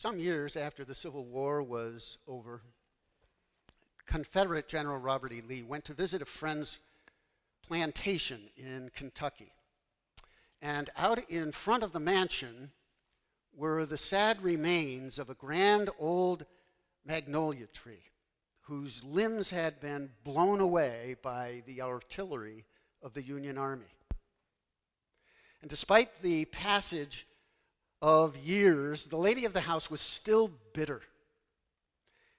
Some years after the Civil War was over, Confederate General Robert E. Lee went to visit a friend's plantation in Kentucky. And out in front of the mansion were the sad remains of a grand old magnolia tree whose limbs had been blown away by the artillery of the Union Army. And despite the passage of years, the lady of the house was still bitter.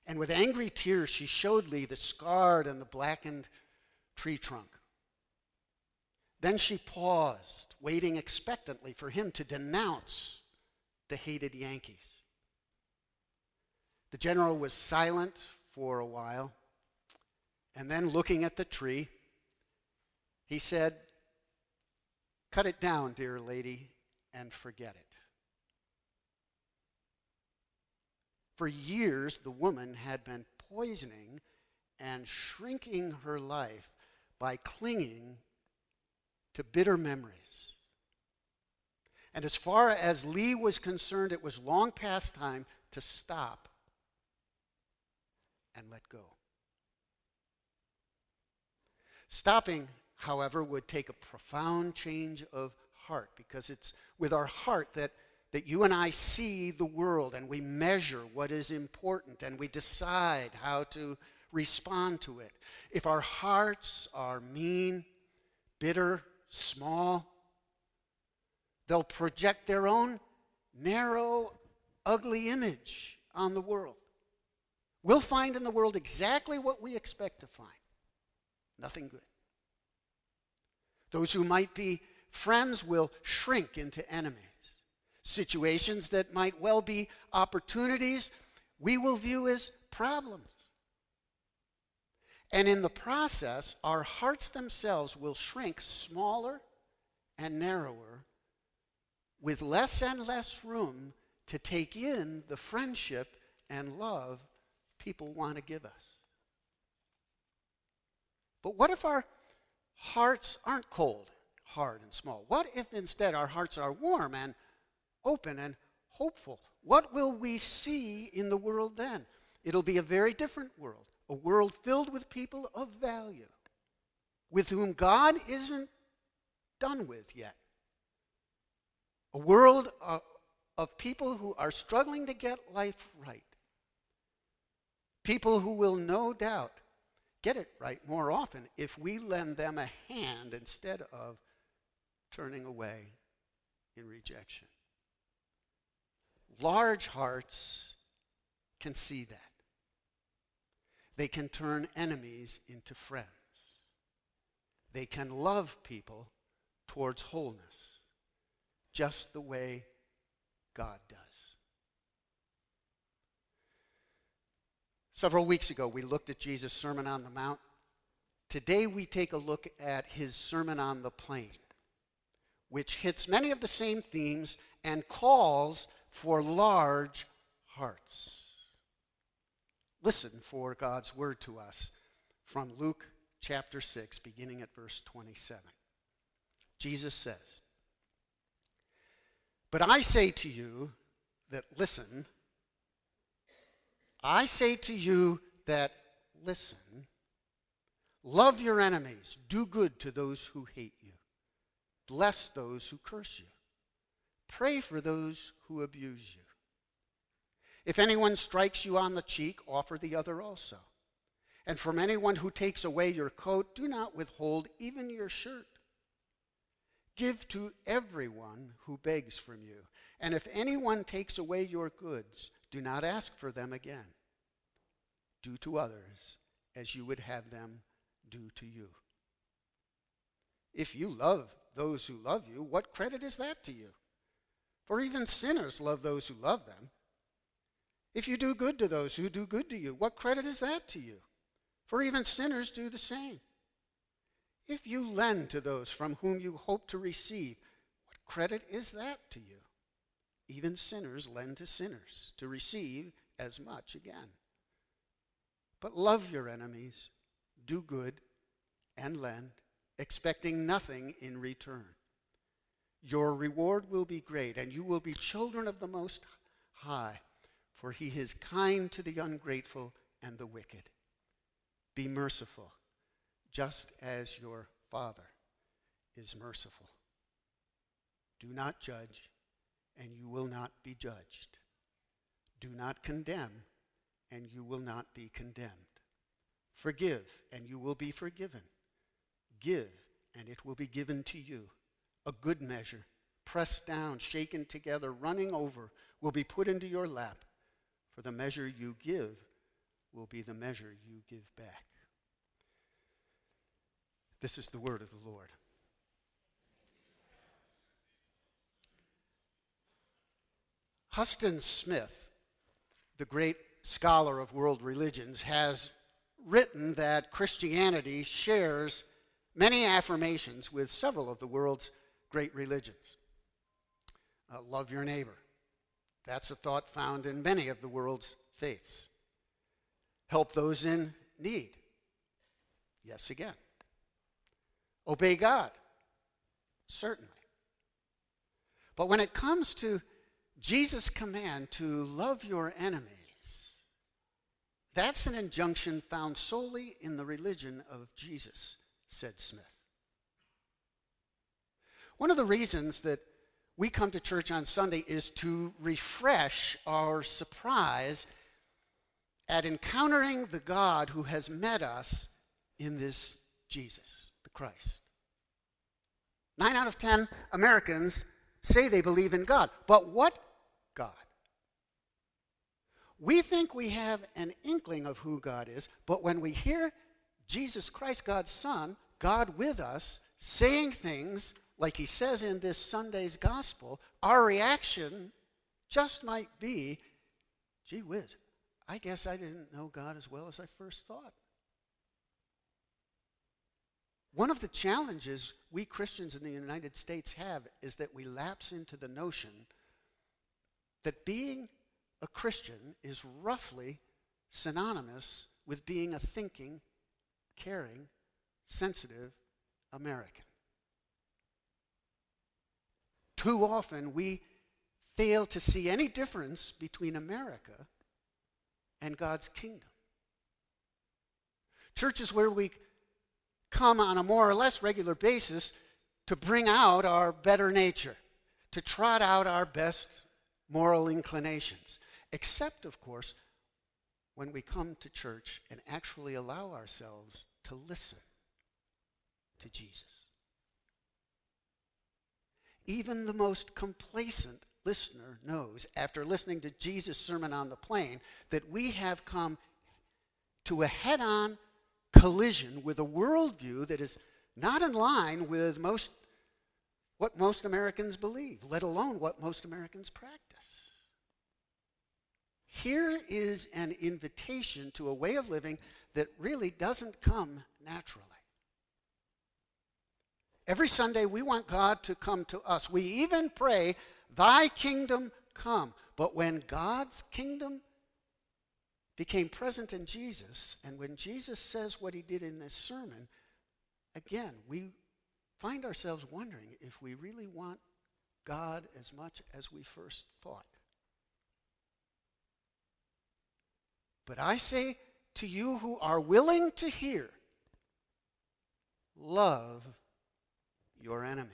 And with angry tears, she showed Lee the scarred and the blackened tree trunk. Then she paused, waiting expectantly for him to denounce the hated Yankees. The general was silent for a while, and then looking at the tree, he said, Cut it down, dear lady, and forget it. For years, the woman had been poisoning and shrinking her life by clinging to bitter memories. And as far as Lee was concerned, it was long past time to stop and let go. Stopping, however, would take a profound change of heart because it's with our heart that, that you and I see the world and we measure what is important and we decide how to respond to it. If our hearts are mean, bitter, small, they'll project their own narrow, ugly image on the world. We'll find in the world exactly what we expect to find nothing good. Those who might be friends will shrink into enemies. Situations that might well be opportunities, we will view as problems. And in the process, our hearts themselves will shrink smaller and narrower with less and less room to take in the friendship and love people want to give us. But what if our hearts aren't cold, hard, and small? What if instead our hearts are warm and open and hopeful? What will we see in the world then? It'll be a very different world, a world filled with people of value, with whom God isn't done with yet. A world of, of people who are struggling to get life right. People who will no doubt get it right more often if we lend them a hand instead of turning away in rejection. Large hearts can see that. They can turn enemies into friends. They can love people towards wholeness, just the way God does. Several weeks ago, we looked at Jesus' Sermon on the Mount. Today, we take a look at his Sermon on the Plain, which hits many of the same themes and calls for large hearts. Listen for God's word to us from Luke chapter 6, beginning at verse 27. Jesus says, But I say to you that listen, I say to you that listen, love your enemies, do good to those who hate you, bless those who curse you, pray for those who abuse you. If anyone strikes you on the cheek, offer the other also. And from anyone who takes away your coat, do not withhold even your shirt. Give to everyone who begs from you. And if anyone takes away your goods, do not ask for them again. Do to others as you would have them do to you. If you love those who love you, what credit is that to you? For even sinners love those who love them. If you do good to those who do good to you, what credit is that to you? For even sinners do the same. If you lend to those from whom you hope to receive, what credit is that to you? Even sinners lend to sinners to receive as much again. But love your enemies, do good, and lend, expecting nothing in return. Your reward will be great, and you will be children of the Most High, for he is kind to the ungrateful and the wicked. Be merciful, just as your Father is merciful. Do not judge, and you will not be judged. Do not condemn, and you will not be condemned. Forgive, and you will be forgiven. Give, and it will be given to you. A good measure, pressed down, shaken together, running over, will be put into your lap. For the measure you give will be the measure you give back. This is the word of the Lord. Huston Smith, the great scholar of world religions, has written that Christianity shares many affirmations with several of the world's great religions. Uh, love your neighbor. That's a thought found in many of the world's faiths. Help those in need. Yes, again. Obey God. Certainly. But when it comes to Jesus' command to love your enemies, that's an injunction found solely in the religion of Jesus, said Smith. One of the reasons that we come to church on Sunday is to refresh our surprise at encountering the God who has met us in this Jesus, the Christ. Nine out of ten Americans say they believe in God. But what God? We think we have an inkling of who God is, but when we hear Jesus Christ, God's Son, God with us, saying things like he says in this Sunday's gospel, our reaction just might be, gee whiz, I guess I didn't know God as well as I first thought. One of the challenges we Christians in the United States have is that we lapse into the notion that being a Christian is roughly synonymous with being a thinking, caring, sensitive American. Too often we fail to see any difference between America and God's kingdom. Churches where we come on a more or less regular basis to bring out our better nature, to trot out our best moral inclinations. Except, of course, when we come to church and actually allow ourselves to listen to Jesus. Even the most complacent listener knows, after listening to Jesus' Sermon on the Plain, that we have come to a head on collision with a worldview that is not in line with most what most Americans believe, let alone what most Americans practice. Here is an invitation to a way of living that really doesn't come naturally. Every Sunday, we want God to come to us. We even pray, Thy kingdom come. But when God's kingdom became present in Jesus, and when Jesus says what he did in this sermon, again, we find ourselves wondering if we really want God as much as we first thought. But I say to you who are willing to hear, love your enemies.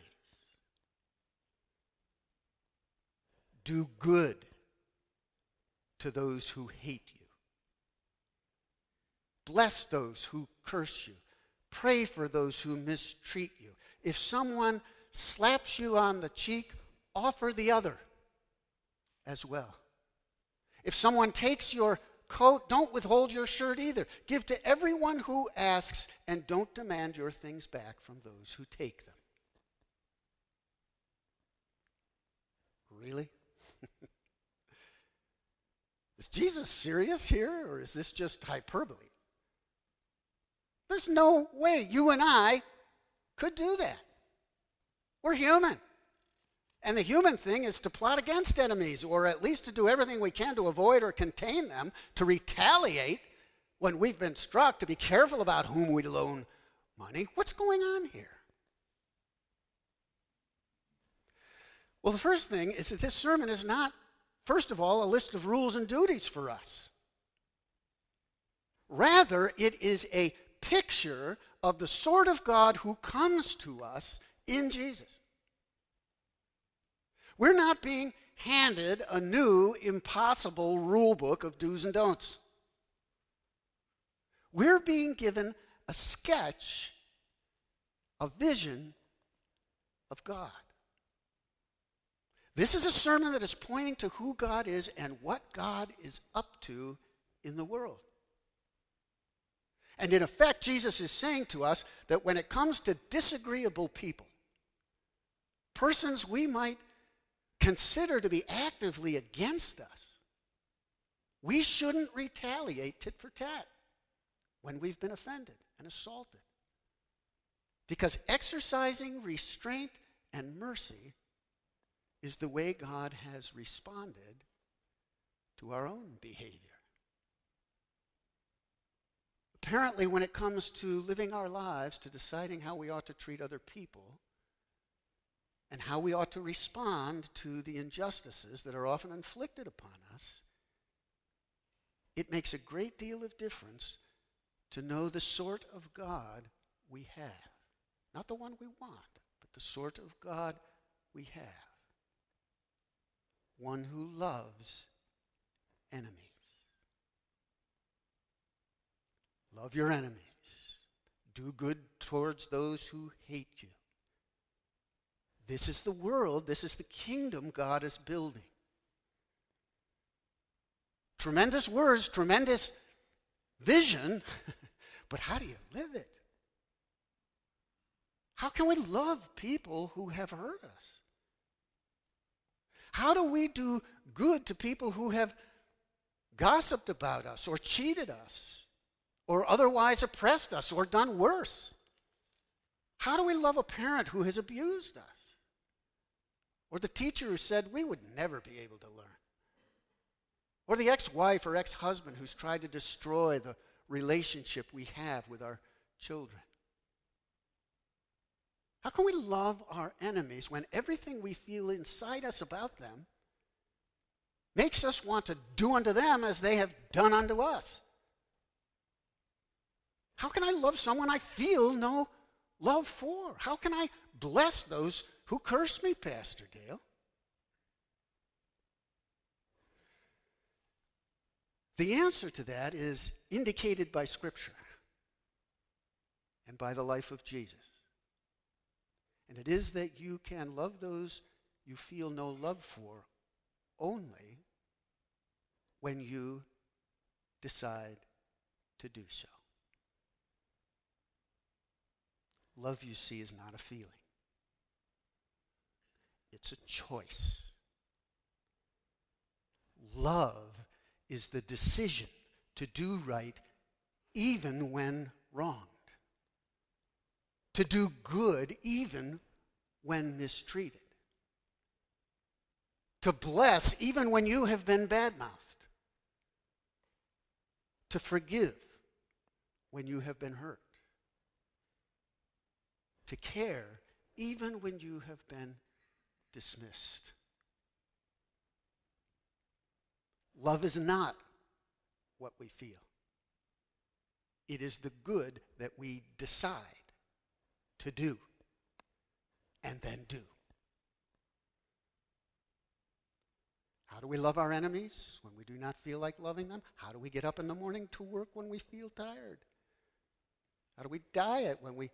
Do good to those who hate you. Bless those who curse you. Pray for those who mistreat you. If someone slaps you on the cheek, offer the other as well. If someone takes your coat, don't withhold your shirt either. Give to everyone who asks, and don't demand your things back from those who take them. Really? is Jesus serious here, or is this just hyperbole? There's no way you and I could do that. We're human. And the human thing is to plot against enemies, or at least to do everything we can to avoid or contain them, to retaliate when we've been struck, to be careful about whom we loan money. What's going on here? Well, the first thing is that this sermon is not first of all, a list of rules and duties for us. Rather, it is a picture of the sort of God who comes to us in Jesus. We're not being handed a new, impossible rule book of do's and don'ts. We're being given a sketch, a vision of God. This is a sermon that is pointing to who God is and what God is up to in the world. And in effect, Jesus is saying to us that when it comes to disagreeable people, persons we might consider to be actively against us, we shouldn't retaliate tit for tat when we've been offended and assaulted. Because exercising restraint and mercy is the way God has responded to our own behavior. Apparently, when it comes to living our lives, to deciding how we ought to treat other people, and how we ought to respond to the injustices that are often inflicted upon us, it makes a great deal of difference to know the sort of God we have. Not the one we want, but the sort of God we have. One who loves enemies. Love your enemies. Do good towards those who hate you. This is the world, this is the kingdom God is building. Tremendous words, tremendous vision, but how do you live it? How can we love people who have hurt us? How do we do good to people who have gossiped about us or cheated us or otherwise oppressed us or done worse? How do we love a parent who has abused us? Or the teacher who said we would never be able to learn. Or the ex wife or ex husband who's tried to destroy the relationship we have with our children. How can we love our enemies when everything we feel inside us about them makes us want to do unto them as they have done unto us? How can I love someone I feel no love for? How can I bless those who curse me, Pastor Dale? The answer to that is indicated by Scripture and by the life of Jesus. And it is that you can love those you feel no love for only when you decide to do so. Love, you see, is not a feeling. It's a choice. Love is the decision to do right even when wronged, to do good even when mistreated, to bless even when you have been badmouthed, to forgive when you have been hurt, to care even when you have been dismissed. Love is not what we feel. It is the good that we decide to do and then do. How do we love our enemies when we do not feel like loving them? How do we get up in the morning to work when we feel tired? How do we diet when we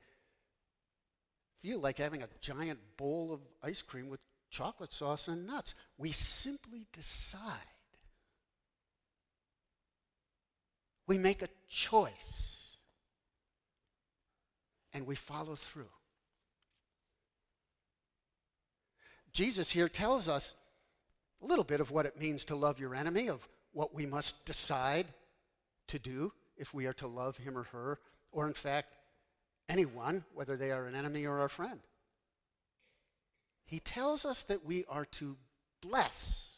feel like having a giant bowl of ice cream with chocolate sauce and nuts. We simply decide. We make a choice. And we follow through. Jesus here tells us a little bit of what it means to love your enemy, of what we must decide to do if we are to love him or her, or in fact, anyone, whether they are an enemy or our friend. He tells us that we are to bless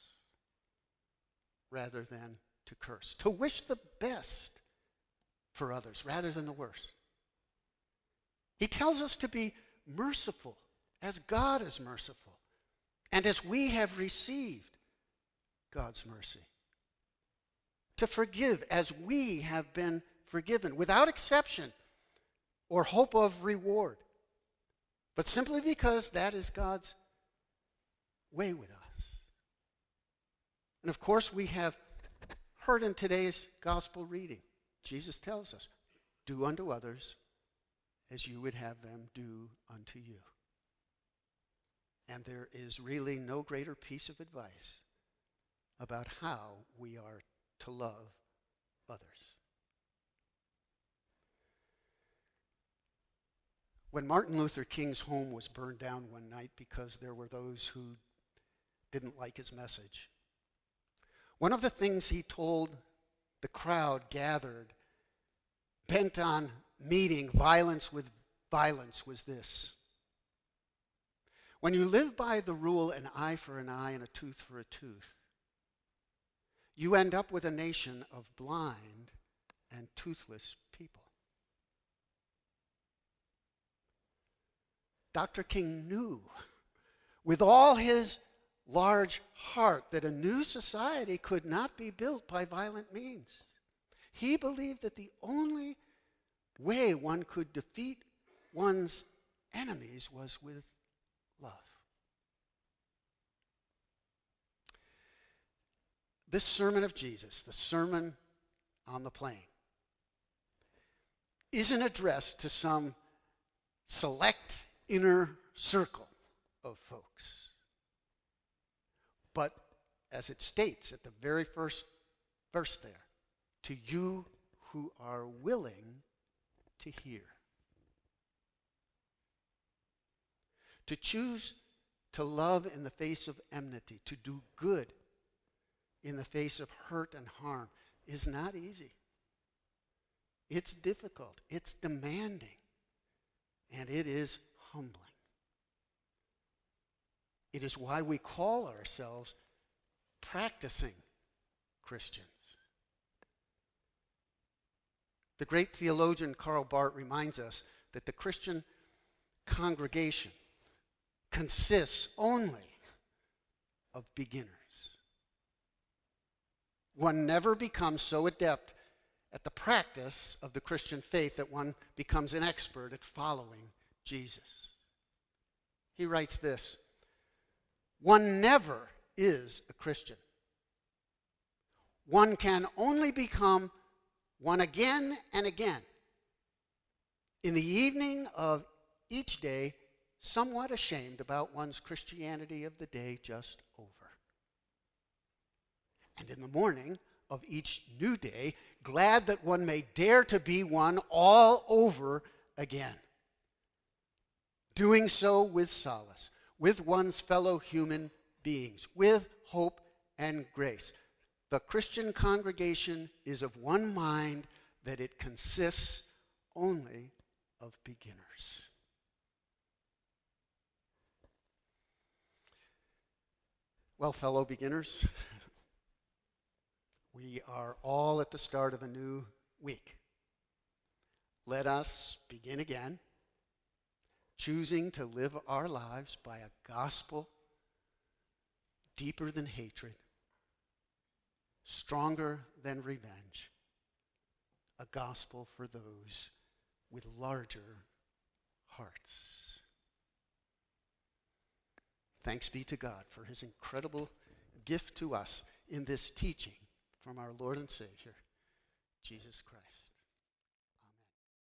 rather than to curse, to wish the best for others rather than the worst. He tells us to be merciful as God is merciful and as we have received God's mercy. To forgive as we have been forgiven, without exception or hope of reward, but simply because that is God's way with us. And of course, we have heard in today's gospel reading, Jesus tells us, Do unto others as you would have them do unto you. And there is really no greater piece of advice about how we are to love others. When Martin Luther King's home was burned down one night because there were those who didn't like his message, one of the things he told the crowd gathered, bent on meeting violence with violence, was this. When you live by the rule an eye for an eye and a tooth for a tooth, you end up with a nation of blind and toothless people. Dr. King knew with all his large heart that a new society could not be built by violent means. He believed that the only way one could defeat one's enemies was with love. This sermon of Jesus, the Sermon on the Plain, isn't addressed to some select inner circle of folks. But as it states at the very first verse there, to you who are willing to hear. To choose to love in the face of enmity, to do good in the face of hurt and harm, is not easy. It's difficult, it's demanding, and it is humbling. It is why we call ourselves practicing Christians. The great theologian Karl Barth reminds us that the Christian congregation consists only of beginners. One never becomes so adept at the practice of the Christian faith that one becomes an expert at following Jesus. He writes this one never is a Christian. One can only become one again and again. In the evening of each day, somewhat ashamed about one's Christianity of the day just over. And in the morning of each new day, glad that one may dare to be one all over again. Doing so with solace with one's fellow human beings, with hope and grace. The Christian congregation is of one mind that it consists only of beginners. Well, fellow beginners, we are all at the start of a new week. Let us begin again choosing to live our lives by a gospel deeper than hatred, stronger than revenge, a gospel for those with larger hearts. Thanks be to God for his incredible gift to us in this teaching from our Lord and Savior, Jesus Christ.